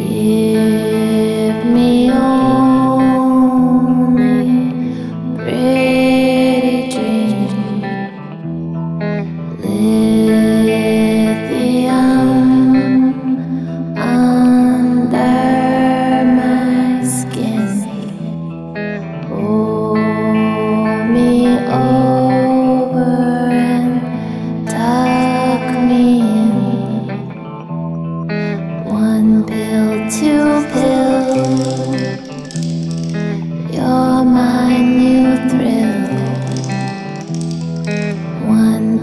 Here.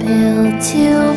will to